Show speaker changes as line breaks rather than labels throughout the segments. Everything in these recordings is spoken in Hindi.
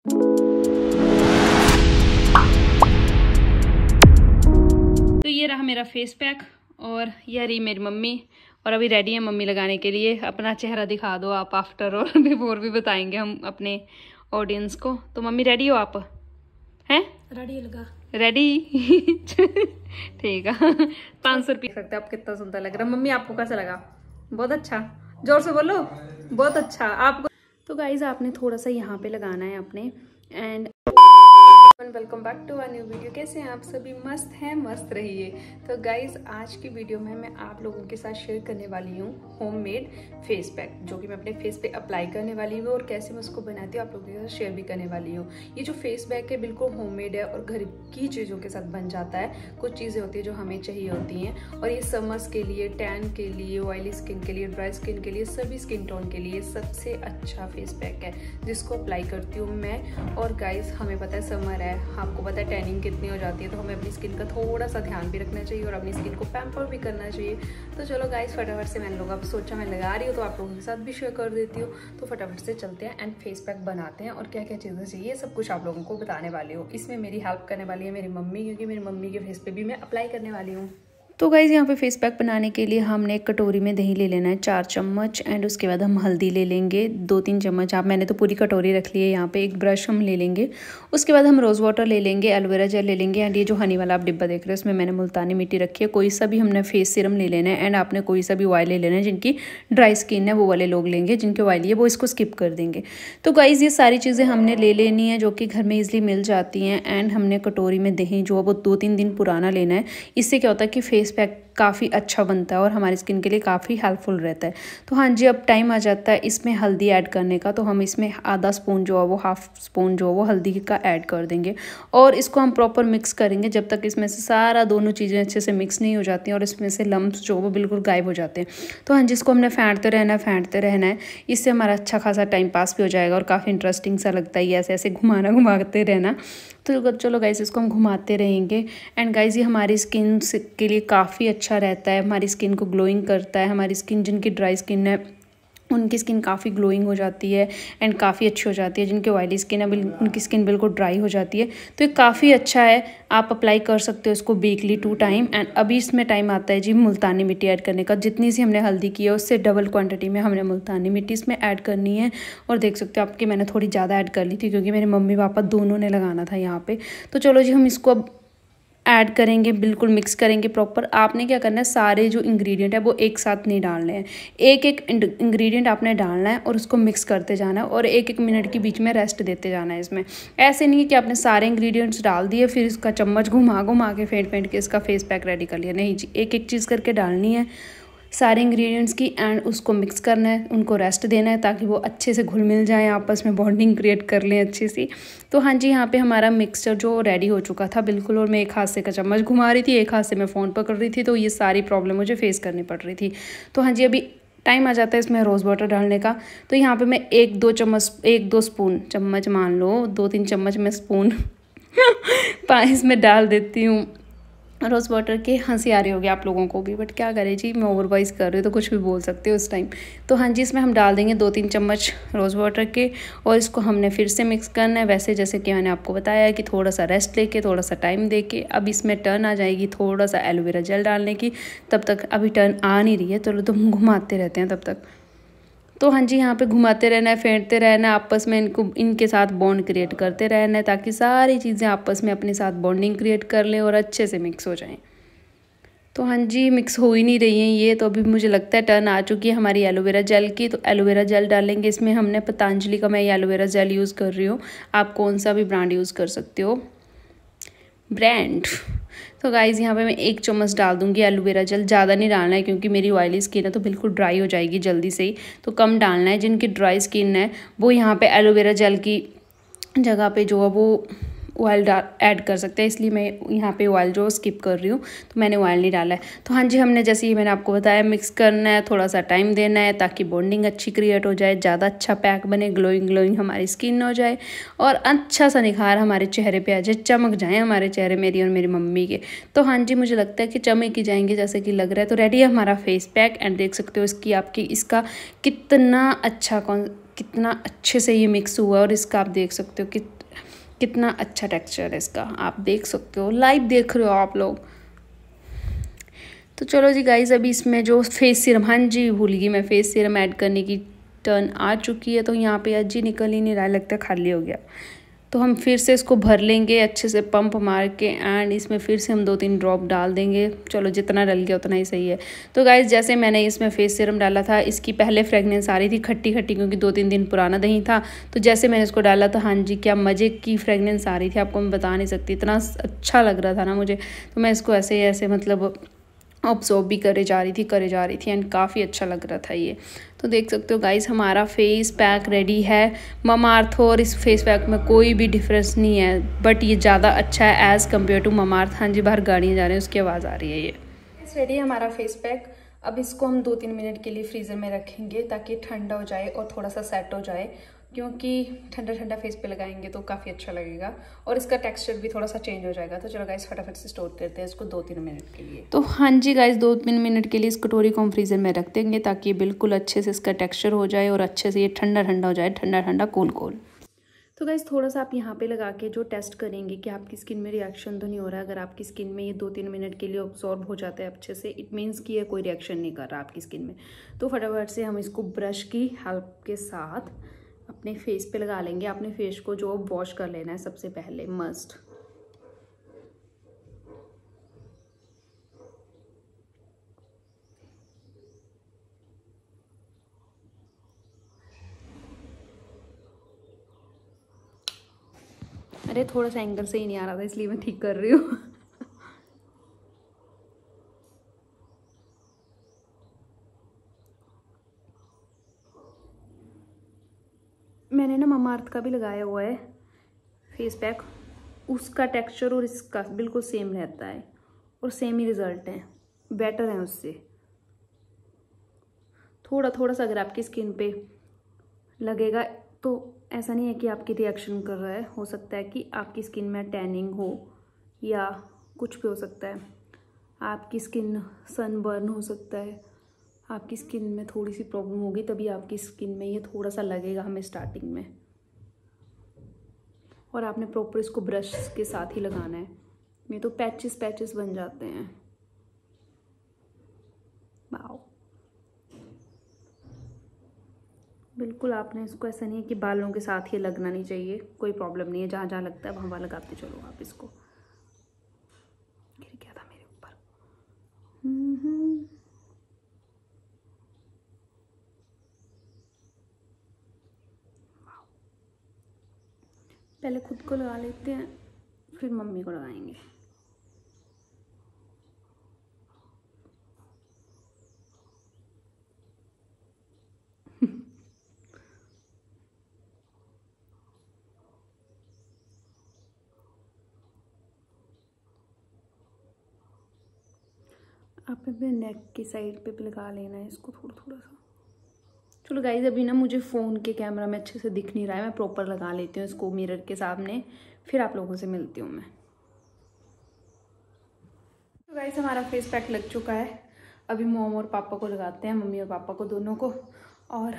तो ये रहा मेरा फेस पैक और ये रही मेरी मम्मी। और अभी रेडी है मम्मी लगाने के लिए। अपना चेहरा दिखा दो आप आफ्टर और बिफोर भी बताएँगे हम अपने ऑडियंस को। तो मम्मी रेडी हो आप? हैं?
रेडी लगा।
रेडी ठीक है। पाँच सौ रुपये। सकते आप कितना सुंदर लग रहा है। मम्मी आपको कैसा लगा? बहुत अच्छा। ज़ोर से बोलो। बहुत अच्छा। आपको तो गाइज़ आपने थोड़ा सा यहाँ पे लगाना है अपने and welcome back to our new video कैसे हैं आप सभी? मस्त हैं, मस्त रहिए। तो गाइज़ आज की वीडियो में मैं आप लोगों के साथ शेयर करने वाली हूँ होममेड फेस पैक जो कि मैं अपने फेस पे अप्लाई करने वाली हूँ और कैसे मैं उसको बनाती हूँ, आप लोगों के साथ शेयर भी करने वाली हूँ। ये जो फेस पैक है, बिल्कुल होममेड है और घर की चीज़ों के साथ बन जाता है। कुछ चीज़ें होती है जो हमें चाहिए होती हैं और ये समर्स के लिए टैन के लिए ऑयली स्किन के लिए ड्राई स्किन के लिए, सभी स्किन टोन के लिए सबसे अच्छा फेस पैक है, जिसको अप्लाई करती हूँ मैं। और गाइज़ हमें पता है समर है आपको पता है टैनिंग कितनी हो जाती है तो हमें अपनी स्किन का थोड़ा सा ध्यान भी रखना चाहिए और अपनी स्किन को पैम्पर भी करना चाहिए। तो चलो गाइस फटाफट से मैंने लोग अब सोचा, मैं लगा रही हूँ तो आप लोगों के साथ भी शेयर कर देती हूँ। तो फटाफट से चलते हैं एंड फेस पैक बनाते हैं और क्या क्या चीज़ें चाहिए सब कुछ आप लोगों को बताने वाली हूँ। इसमें मेरी हेल्प करने वाली है मेरी मम्मी, क्योंकि मेरी मम्मी के फेस पर भी मैं अप्लाई करने वाली हूँ। तो गाइज़ यहाँ पे फेस पैक बनाने के लिए हमने एक कटोरी में दही ले लेना है, चार चम्मच एंड उसके बाद हम हल्दी ले लेंगे, दो तीन चम्मच। आप, मैंने तो पूरी कटोरी रख ली है, यहाँ पे एक ब्रश हम ले लेंगे। उसके बाद हम रोज़ वाटर ले लेंगे एलोवेरा जेल ले लेंगे एंड ये जो हनी वाला आप डिब्बा देख रहे हैं, उसमें मैंने मुल्तानी मिट्टी रखी है। कोई सा भी हमने फेस सिरम ले लेना है एंड आपने कोई सा भी ऑयल ले लेना है, जिनकी ड्राई स्किन है, वो वाले लोग लेंगे, जिनके ऑयल है वो इसको स्किप कर देंगे। तो गाइज़ ये सारी चीज़ें हमने ले लेनी है, जो कि घर में ईजिली मिल जाती हैं एंड हमने कटोरी में दही जो है, वो दो तीन दिन पुराना लेना है। इससे क्या होता है कि फेस पैक काफ़ी अच्छा बनता है और हमारी स्किन के लिए काफ़ी हेल्पफुल रहता है। तो हाँ जी, अब टाइम आ जाता है इसमें हल्दी ऐड करने का। तो हम इसमें आधा स्पून जो है वो हाफ़ स्पून जो है वो हल्दी का ऐड कर देंगे। और इसको हम प्रॉपर मिक्स करेंगे जब तक इसमें से सारा दोनों चीज़ें अच्छे से मिक्स नहीं हो जाती और इसमें से लम्ब जो वो बिल्कुल गायब हो जाते हैं। तो हाँ जिसको हमने फेंटते रहना है, फेंटते रहना है। इससे हमारा अच्छा खासा टाइम पास भी हो जाएगा और काफ़ी इंटरेस्टिंग सा लगता है ऐसे ऐसे घुमाना, घुमाते रहना। तो चलो गाइस इसको हम घुमाते रहेंगे। एंड गाइस ये हमारी स्किन के लिए काफ़ी अच्छा रहता है, हमारी स्किन को ग्लोइंग करता है, हमारी स्किन जिनकी ड्राई स्किन है, उनकी स्किन काफ़ी ग्लोइंग हो जाती है एंड काफ़ी अच्छी हो जाती है, जिनकी ऑयली स्किन है उनकी स्किन बिल्कुल ड्राई हो जाती है। तो ये काफ़ी अच्छा है, आप अप्लाई कर सकते हो इसको वीकली टू टाइम एंड अभी इसमें टाइम आता है जी मुल्तानी मिट्टी ऐड करने का। जितनी सी हमने हल्दी की है, उससे डबल क्वांटिटी में हमने मुल्तानी मिट्टी इसमें ऐड करनी है। और देख सकते हो आपकी मैंने थोड़ी ज़्यादा ऐड कर ली थी, क्योंकि मेरे मम्मी पापा दोनों ने लगाना था यहाँ पर तो चलो जी हम इसको अब ऐड करेंगे, बिल्कुल मिक्स करेंगे प्रॉपर आपने क्या करना है, सारे जो इंग्रेडिएंट है, वो एक साथ नहीं डालने हैं। एक एक इंग्रेडिएंट आपने डालना है और उसको मिक्स करते जाना है और एक एक मिनट के बीच में रेस्ट देते जाना है इसमें। ऐसे नहीं है कि आपने सारे इंग्रेडिएंट्स डाल दिए, फिर इसका चम्मच घुमा घुमा के फेंट फेंट के इसका फेस पैक रेडी कर लिया। नहीं जी एक एक चीज़ करके डालनी है। सारे इंग्रेडिएंट्स की एंड उसको मिक्स करना है, उनको रेस्ट देना है ताकि वो अच्छे से घुल मिल जाए, आपस में बॉन्डिंग क्रिएट कर लें अच्छी सी। तो हाँ जी, यहाँ पे हमारा मिक्सचर जो रेडी हो चुका था बिल्कुल और मैं एक हाथ से का चम्मच घुमा रही थी, एक हाथ से मैं फ़ोन पकड़ रही थी तो ये सारी प्रॉब्लम मुझे फेस करनी पड़ रही थी। तो हाँ जी, अभी टाइम आ जाता है इसमें रोज़ वाटर डालने का। तो यहाँ पे मैं एक दो चम्मच, एक दो स्पून चम्मच मान लो, दो तीन चम्मच मैं स्पून इसमें डाल देती हूँ। रोज़ वाटर के हँसी आ रही होगी आप लोगों को भी बट क्या करें जी मैं ओवरवाइज कर रही हूँ तो कुछ भी बोल सकते हो उस टाइम तो हाँ जी इसमें हम डाल देंगे दो तीन चम्मच रोज़ वाटर के और इसको हमने फिर से मिक्स करना है। वैसे जैसे कि मैंने आपको बताया कि थोड़ा सा रेस्ट लेके थोड़ा सा टाइम दे के अब इसमें टर्न आ जाएगी थोड़ा सा एलोवेरा जेल डालने की। तब तक अभी टर्न आ नहीं रही है तो, तो हम घुमाते रहते हैं तब तक। तो हाँ जी, यहाँ पे घुमाते रहना है, फेंटते रहना है, आपस में इनको, इनके साथ बॉन्ड क्रिएट करते रहना है, ताकि सारी चीज़ें आपस में अपने साथ बॉन्डिंग क्रिएट कर लें और अच्छे से मिक्स हो जाएँ। तो हाँ जी मिक्स हो ही नहीं रही हैं ये तो अभी मुझे लगता है टर्न आ चुकी है हमारी एलोवेरा जेल की। तो एलोवेरा जेल डालेंगे, इसमें हमने पतंजलि का, मैं एलोवेरा जेल यूज़ कर रही हूँ। आप कौन सा भी ब्रांड यूज़ कर सकते हो। ब्रांड। तो गाइज़ यहाँ पे मैं एक चम्मच डाल दूँगी एलोवेरा जल। ज़्यादा नहीं डालना है क्योंकि मेरी ऑयली स्किन है तो बिल्कुल ड्राई हो जाएगी जल्दी से ही। तो कम डालना है, जिनकी ड्राई स्किन है, वो यहाँ पे एलोवेरा जल की जगह पे जो है वो ऑयल डाल ऐड कर सकते हैं। इसलिए मैं यहाँ पे ऑयल जो स्किप कर रही हूँ तो मैंने ऑयल नहीं डाला है। तो हाँ जी, हमने जैसे ही मैंने आपको बताया मिक्स करना है थोड़ा सा टाइम देना है, ताकि बॉन्डिंग अच्छी क्रिएट हो जाए, ज़्यादा अच्छा पैक बने ग्लोइंग ग्लोइंग हमारी स्किन हो जाए, और अच्छा सा निखार हमारे चेहरे पर आ जाए, चमक जाए हमारे चेहरे मेरी और मेरी मम्मी के। तो हाँ जी, मुझे लगता है कि चमक ही जाएँगे जैसे कि लग रहा है। तो रेडी है हमारा फेस पैक एंड देख सकते हो इसकी आपकी, इसका कितना अच्छा कौन कितना अच्छे से ये मिक्स हुआ और इसका आप देख सकते हो कि कितना अच्छा टेक्सचर है इसका। आप देख सकते हो लाइव देख रहे हो आप लोग। तो चलो जी गाइज़ अभी इसमें जो फेस सिरम हाँ जी, भूल गई मैं फेस सिरम ऐड करने की टर्न आ चुकी है तो यहाँ पे अजी निकल ही नहीं रहा, लगता खाली हो गया। तो हम फिर से इसको भर लेंगे अच्छे से पंप मार के एंड इसमें फिर से हम दो तीन ड्रॉप डाल देंगे। चलो, जितना डल गया उतना ही सही है। तो गाइज़ जैसे मैंने इसमें फेस सीरम डाला था, इसकी पहले फ्रेगनेंस आ रही थी खट्टी खट्टी क्योंकि दो तीन दिन पुराना दही था। तो जैसे मैंने इसको डाला तो हाँ जी, क्या मज़े की फ्रेगनेंस आ रही थी, आपको मैं बता नहीं सकती। इतना अच्छा लग रहा था ना मुझे। तो मैं इसको ऐसे ऐसे मतलब ऑब्जॉर्व भी करे जा रही थी, करे जा रही थी एंड काफ़ी अच्छा लग रहा था ये। तो देख सकते हो गाइस हमारा फेस पैक रेडी है। ममार्थ और इस फेस पैक में कोई भी डिफरेंस नहीं है बट ये ज़्यादा अच्छा है एज़ कंपेयर टू ममार्थ हाँ जी, बाहर गाड़ियाँ जा रही हैं, उसकी आवाज़ आ रही है ये। रेडी हमारा फेस पैक अब इसको हम दो तीन मिनट के लिए फ्रीज़र में रखेंगे ताकि ठंडा हो जाए और थोड़ा सा सेट हो जाए। क्योंकि ठंडा ठंडा फेस पे लगाएँगे तो काफ़ी अच्छा लगेगा और इसका टेक्सचर भी थोड़ा सा चेंज हो जाएगा। तो चलो गाइस फटाफट से स्टोर करते हैं इसको दो तीन मिनट के लिए। तो हाँ जी गाइस दो तीन मिनट के लिए इस कटोरी को हम फ्रीज़र में रख देंगे ताकि बिल्कुल अच्छे से इसका टेक्स्चर हो जाए और अच्छे से ये ठंडा ठंडा हो जाए ठंडा ठंडा कोल कोल तो गाइज़ थोड़ा सा आप यहाँ पे लगा के जो टेस्ट करेंगे कि आपकी स्किन में रिएक्शन तो नहीं हो रहा है। अगर आपकी स्किन में ये दो तीन मिनट के लिए ऑब्जॉर्ब हो जाता है अच्छे से इट मीन्स कि ये कोई रिएक्शन नहीं कर रहा आपकी स्किन में। तो फटाफट से हम इसको ब्रश की हेल्प के साथ अपने फेस पे लगा लेंगे। अपने फेस को जो वॉश कर लेना है सबसे पहले मस्ट अरे, थोड़ा सा एंगल से ही नहीं आ रहा था, इसलिए मैं ठीक कर रही हूँ। मैंने ना ममार्थ का भी लगाया हुआ है फेस पैक उसका टेक्सचर और इसका बिल्कुल सेम रहता है और सेम ही रिज़ल्ट है। बेटर है उससे। थोड़ा थोड़ा सा अगर आपकी स्किन पे लगेगा तो ऐसा नहीं है कि आपकी रिएक्शन कर रहा है। हो सकता है कि आपकी स्किन में टैनिंग हो या कुछ भी हो सकता है। आपकी स्किन सनबर्न हो सकता है। आपकी स्किन में थोड़ी सी प्रॉब्लम होगी, तभी आपकी स्किन में ये थोड़ा सा लगेगा हमें स्टार्टिंग में। और आपने प्रॉपर इसको ब्रश के साथ ही लगाना है। ये तो पैचेस पैचेस बन जाते हैं। बिल्कुल, आपने इसको ऐसा नहीं है कि बालों के साथ ही लगना नहीं चाहिए। कोई प्रॉब्लम नहीं है। जहाँ जहाँ लगता है, वहाँ वहाँ लगाते चलो आप इसको। गिर गया था मेरे ऊपर। हम्म। पहले खुद को लगा लेते हैं, फिर मम्मी को लगाएँगे। आप अपने नेक की साइड पे भी लगा लेना है इसको थोड़ा थोड़ा सा। चलो गाइज़ अभी ना मुझे फ़ोन के कैमरा में अच्छे से दिख नहीं रहा है। मैं प्रॉपर लगा लेती हूँ इसको मिरर के सामने। फिर आप लोगों से मिलती हूँ मैं। तो गाइज़ हमारा फेस पैक लग चुका है। अभी मोम और पापा को लगाते हैं, मम्मी और पापा को दोनों को। और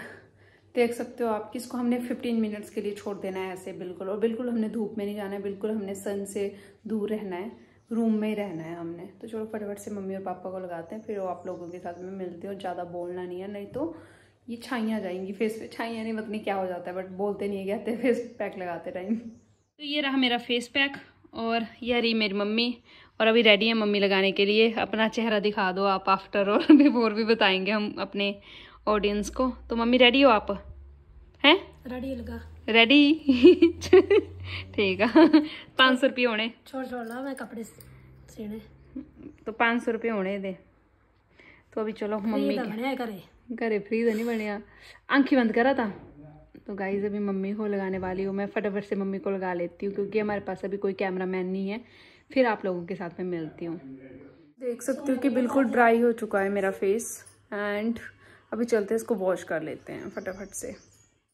देख सकते हो आप कि इसको हमने 15 मिनट्स के लिए छोड़ देना है ऐसे, बिल्कुल। और बिल्कुल हमने धूप में नहीं जाना है, बिल्कुल हमने सन से दूर रहना है। रूम में ही रहना है हमने। तो चलो फटाफट से मम्मी और पापा को लगाते हैं फिर वो आप लोगों के साथ में मिलते हैं और ज़्यादा बोलना नहीं है नहीं तो ये छाइयाँ जाएँगी फेस पे। छाइयाँ नहीं मतलब क्या हो जाता है बट बोलते नहीं है कहते फेस पैक लगाते टाइम। तो ये रहा मेरा फेस पैक और ये रही मेरी मम्मी। और अभी रेडी है मम्मी लगाने के लिए। अपना चेहरा दिखा दो आप आफ्टर और बिफोर भी बताएँगे हम अपने ऑडियंस को। तो मम्मी रेडी हो आप? हैं?
रेडी लगा।
रेडी ठीक है। पाँच सौ रुपये होने।
छोड़ छोड़ ला मैं कपड़े सीने।
तो पाँच सौ रुपये होने दे। तो अभी चलो मम्मी करे घरे। फ्री तो नहीं बढ़िया आंखी बंद करा था तो गाइज़ अभी मम्मी को लगाने वाली हूँ। मैं फटाफट से मम्मी को लगा लेती हूँ क्योंकि हमारे पास अभी कोई कैमरा मैन नहीं है। फिर आप लोगों के साथ में मिलती हूँ। देख सकती हूँ कि बिल्कुल ड्राई हो चुका है मेरा फेस एंड अभी चलते इसको वॉश कर लेते हैं फटाफट से।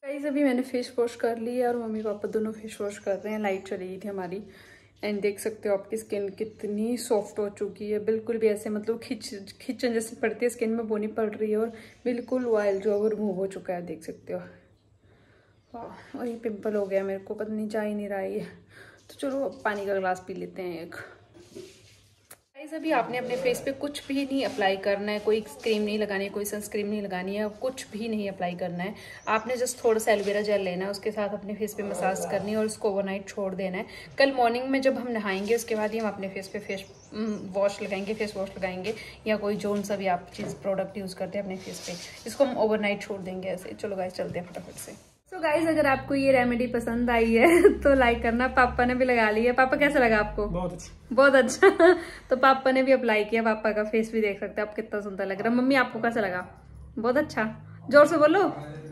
गाइज़ अभी मैंने फेस वॉश कर ली है और मम्मी पापा दोनों फेस वॉश कर रहे हैं। लाइट चली गई थी हमारी। एंड देख सकते हो आपकी स्किन कितनी सॉफ्ट हो चुकी है। बिल्कुल भी ऐसे मतलब खिंच, खिंचन जैसे पड़ती है। स्किन में बोनी पड़ रही है और बिल्कुल ऑयल जो है वो रिमूव हो चुका है, देख सकते हो। और ये पिंपल हो गया मेरे को। पता नहीं जा ही नहीं रहा है तो चलो पानी का गिलास पी लेते हैं एक। गाइस अभी आपने अपने फेस पे कुछ भी नहीं अप्लाई करना है, कोई क्रीम नहीं लगानी है, कोई सनस्क्रीम नहीं लगानी है, कुछ भी नहीं अप्लाई करना है। आपने जस्ट थोड़ा सा एलोवेरा जेल लेना है, उसके साथ अपने फेस पे मसाज करनी है और उसको ओवरनाइट छोड़ देना है। कल मॉर्निंग में जब हम नहाएँगे, उसके बाद ही हम अपने फेस पे फेस वॉश लगाएँगे फेस वॉश लगाएँगे, या कोई जोन सा भी आप चीज़ प्रोडक्ट यूज़ करते हैं अपने फेस पे, इसको हम ओवरनाइट छोड़ देंगे ऐसे। चलो गाइस चलते हैं फटाफट से। सो so गाइज़ अगर आपको ये रेमेडी पसंद आई है तो लाइक करना। पापा ने भी लगा लिया पापा कैसा लगा आपको?
बहुत अच्छा।
बहुत अच्छा। तो पापा ने भी अप्लाई किया। पापा का फेस भी देख सकते हैं। आप कितना सुंदर लग रहा है। मम्मी आपको कैसा लगा? बहुत अच्छा। ज़ोर से बोलो।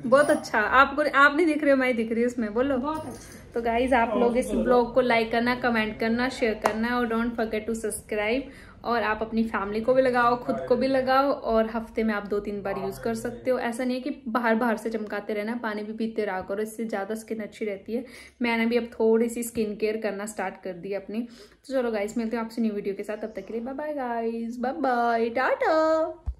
बहुत अच्छा। आपको आप नहीं दिख रहे हो मैं दिख रही हूँ उसमें बोलो।
बहुत अच्छा।
तो गाइज़ आप लोग इस ब्लॉग को लाइक करना कमेंट करना शेयर करना और डोंट फर्गेट टू सब्सक्राइब और आप अपनी फैमिली को भी लगाओ, खुद को भी लगाओ और हफ़्ते में आप दो तीन बार यूज़ कर सकते हो। ऐसा नहीं है कि बाहर बाहर से चमकाते रहना पानी भी पीते रहा करो इससे ज़्यादा स्किन अच्छी रहती है। मैंने भी अब थोड़ी सी स्किन केयर करना स्टार्ट कर दी अपनी। तो चलो गाइस मिलते हैं आपसे न्यू वीडियो के साथ, तब तक के लिए bye bye guys bye bye tata!